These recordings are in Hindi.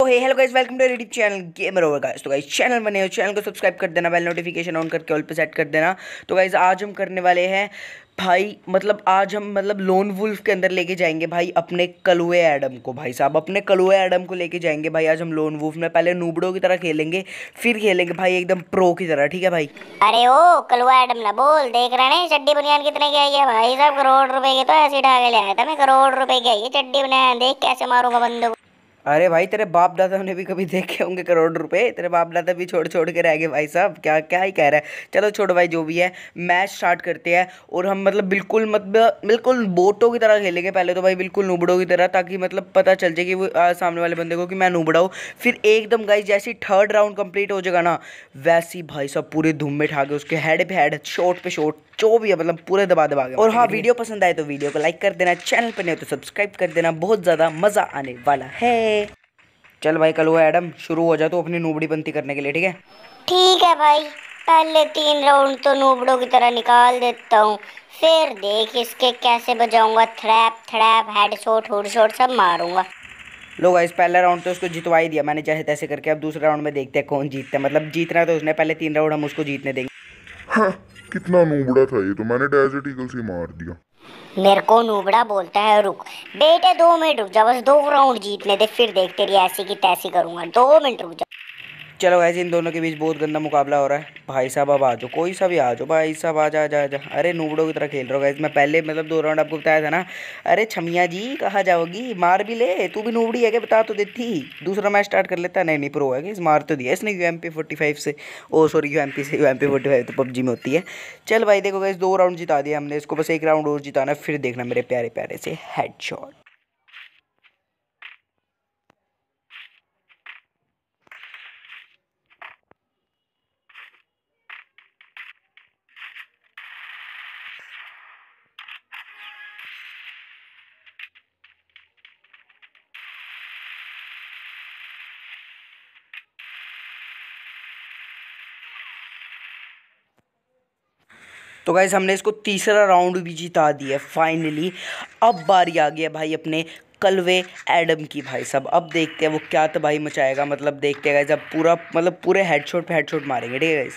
तो hey hello guys welcome to YouTube channel gamer over guys तो गाइस चैनल बने हो चैनल को सब्सक्राइब कर देना बेल नोटिफिकेशन ऑन करके ऑल पे सेट कर देना। तो गाइस आज हम करने वाले हैं, भाई मतलब आज हम मतलब लोन वुल्फ के अंदर लेके जाएँगे, भाई, अपने कलुए एडम को। भाई साहब, अपने कलुए एडम को लेके जाएँगे, भाई, आज हम लोन वुल्फ में। पहले नूबड़ो की तरह खेलेंगे, फिर खेलेंगे, भाई, एकदम प्रो की तरह, ठीक है भाई? अरे ओ कलवा एडम ना बोल, देख रहे हैं चड्डी बनियान कितने की आई है, भाई साहब, करोड़ रुपए की तो ऐसी ढा ले आया था, मैं करोड़ रुपए की आई है चड्डी बनियान, देख कैसे मारूँगा बंदे को अरे भाई तेरे बाप दादा ने भी कभी देखे होंगे करोड़ रुपए? तेरे बाप दादा भी छोड़ छोड़ के रह गए भाई साहब। क्या क्या ही कह रहा है। चलो छोड़ो भाई जो भी है मैच स्टार्ट करते हैं और हम मतलब बिल्कुल मतलब बिल्कुल बोटों की तरह खेलेंगे पहले तो भाई बिल्कुल नूबड़ों की तरह ताकि मतलब पता चल जाए कि वो आ, सामने वाले बंदे को कि मैं नूबड़ा हूँ फिर एकदम गाइस जैसी थर्ड राउंड कंप्लीट हो जाएगा ना वैसी भाई साहब पूरे धूम में ठा के उसके हेड पे हेड शॉट पे शॉट जो भी है मतलब पूरे दबा दबा के और हाँ वीडियो पसंद आए तो वीडियो को लाइक कर देना चैनल पर नहीं हो तो सब्सक्राइब कर देना बहुत ज़्यादा मज़ा आने वाला है। चल भाई कल वो एडम शुरू हो जा तो अपनी नूबड़ी बनती करने के लिए ठीक है? ठीक है भाई। पहले तीन राउंड तो नूबड़ों की तरह निकाल देता हूँ। फिर देख इसके कैसे बजाऊँगा। थ्रैप थ्रैप हेड शॉट हुड शॉट सब मारूँगा। लो गाइस पहला राउंड तो उसको जितवा ही दिया मैंने जैसे तैसे करके। अब दूसरे राउंड में देखते हैं कौन जीतता है। मतलब जीतना तो उसने पहले तीन राउंड हम उसको जीतने देंगे। हाँ, कितना नूबड़ा था ये तो। मैंने डेजर्ट ईगल से मार दिया। मेरे को नूबड़ा बोलता है, रुक। बेटे, दो मिनट रुक जा, बस दो राउंड जीतने दे, फिर देख तेरी ऐसी की तैसी करूँगा। दो मिनट रुक जा। चलो वैसे इन दोनों के बीच बहुत गंदा मुकाबला हो रहा है। भाई साहब, अब आ जाओ, कोई सा भी आ जाओ, भाई साहब, आ जा जा जा। अरे नूबड़ों की तरह खेल रहा हूँ मैं पहले मतलब दो राउंड आपको बताया था ना। अरे छमिया जी, कहाँ जाओगी? मार भी ले, तू भी नूबड़ी है क्या? बता तो देती। दूसरा मैच स्टार्ट कर लेता। नहीं नहीं प्रो है कि मार तो दिया इसने U M P forty five से। Oh sorry U M P से U M P forty five तो पबजी में होती है। चल भाई, देखो गैस दो राउंड जिता दिया हमने। इसको बस एक राउंड और जिताना फिर देखना मेरे प्यारे प्यारे से हेड शॉट तो गाइज़ हमने इसको तीसरा राउंड भी जिता दिया फाइनली अब बारी आ गया भाई अपने कलवे एडम की भाई साहब। अब देखते हैं वो क्या तबाही मचाएगा। मतलब देखते हैं जब पूरा मतलब पूरे हेडशॉट पे हेडशॉट मारेंगे ठीक है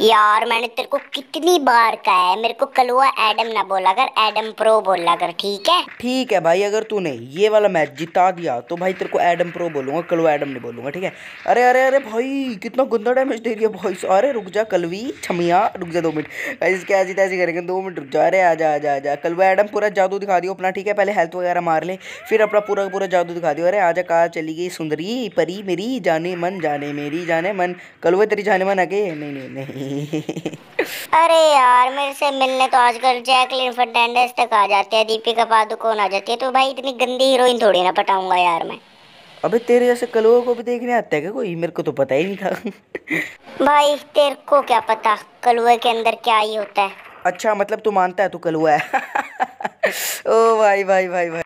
यार मैंने तेरे को कितनी बार कहा है मेरे को कलवा एडम ना बोला कर एडम प्रो बोला कर ठीक है? ठीक है भाई अगर तूने ये वाला मैच जिता दिया तो भाई तेरे को एडम प्रो बोलूँगा कलवा एडम नहीं बोलूँगा ठीक है? अरे अरे अरे भाई कितना गंदा डैमेज दे रही है भाई अरे रुक जा कलवी छमिया रुक जा दो मिनट। इसके ऐसी तैसी करेंगे दो मिनट रुक जा। अरे आ जा आ जा कलवा एडम पूरा जादू दिखा दियो अपना ठीक है? पहले हेल्थ वगैरह मार ले फिर अपना पूरा पूरा जादू दिखा दियो। अरे आजा कहा चली गई सुंदरी परी मेरी जाने मन जाने मेरी जाने मन। कलवे तेरी जाने मन आगे नहीं नहीं नहीं। अरे यार मेरे से मिलने तो आजकल जैकलिन फर्नांडिस तक आ जाते हैं। दीपिका पादुकोण आ जाती है। तो भाई इतनी गंदी हीरोइन थोड़ी ना पटाऊँगा यार मैं। अबे तेरे जैसे कलुओं को भी देखने आता है क्या कोई? मेरे को तो पता ही नहीं था। भाई तेरे को क्या पता कलुए के अंदर क्या ही होता है। अच्छा मतलब तू मानता है तू कलुआ है? ओ भाई भाई भाई भाई।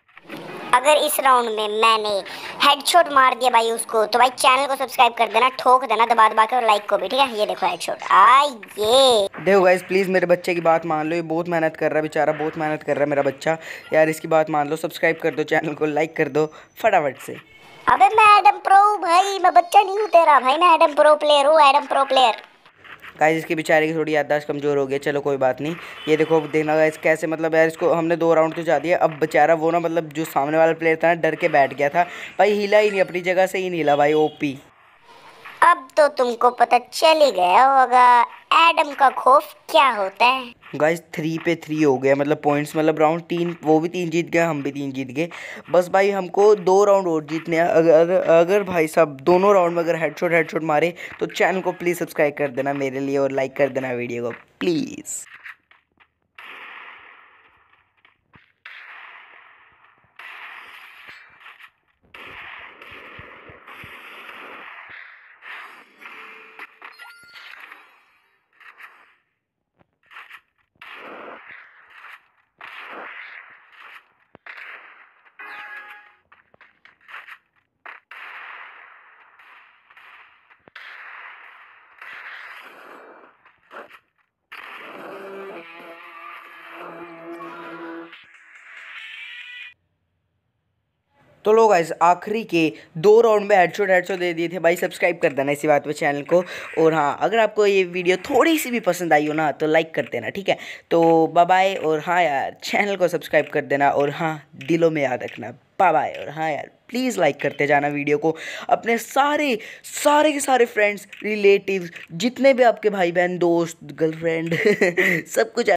अगर इस राउंड में मैंने हेडशॉट मार दिया भाई उसको तो भाई चैनल को सब्सक्राइब कर देना ठोक देना दबा दबा के और लाइक को भी ठीक है? ये देखो हेडशॉट आ ये। देखो गाइस प्लीज़ मेरे बच्चे की बात मान लो ये बहुत मेहनत कर रहा है बेचारा बहुत मेहनत कर रहा है मेरा बच्चा। यार इसकी बात मान लो सब्सक्राइब कर दो चैनल को लाइक कर दो फटाफट से। अबे मैं एडम प्रो भाई मैं बच्चा नहीं हूँ तेरा। भाई मैं एडम प्रो प्लेयर हूँ एडम प्रो प्लेयर गाइस इसके बेचारे की थोड़ी याददाश्त कमज़ोर हो गई चलो, कोई बात नहीं। ये देखो, देखना गाइस कैसे मतलब यार इसको हमने दो राउंड तो जा दिया अब बेचारा वो ना मतलब जो सामने वाला प्लेयर था ना, डर के बैठ गया था। भाई, हिला ही नहीं, अपनी जगह से ही नहीं हिला भाई ओपी अब तो तुमको पता चल ही गया होगा। एडम का खौफ क्या होता है? गाइस थ्री पे थ्री हो गया। मतलब पॉइंट्स मतलब राउंड तीन, वो भी तीन जीत गए, हम भी तीन जीत गए। बस भाई, हमको दो राउंड और जीतने अगर अगर अगर भाई साहब दोनों राउंड में अगर हेडशॉट हेडशॉट मारे तो चैनल को प्लीज़ सब्सक्राइब कर देना मेरे लिए और लाइक कर देना वीडियो को। प्लीज़ तो लोग गाइस आखिरी के दो राउंड में हेडशॉट हेडशॉट दे दिए थे। भाई सब्सक्राइब कर देना इसी बात पे चैनल को। और हाँ अगर आपको ये वीडियो थोड़ी सी भी पसंद आई हो ना तो लाइक कर देना, ठीक है? तो बाय और हाँ यार चैनल को सब्सक्राइब कर देना। और हाँ दिलों में याद रखना। बाय और हाँ यार प्लीज़ लाइक करते जाना वीडियो को। अपने सारे सारे के सारे फ्रेंड्स रिलेटिव्स जितने भी आपके भाई बहन दोस्त गर्लफ्रेंड सब कुछ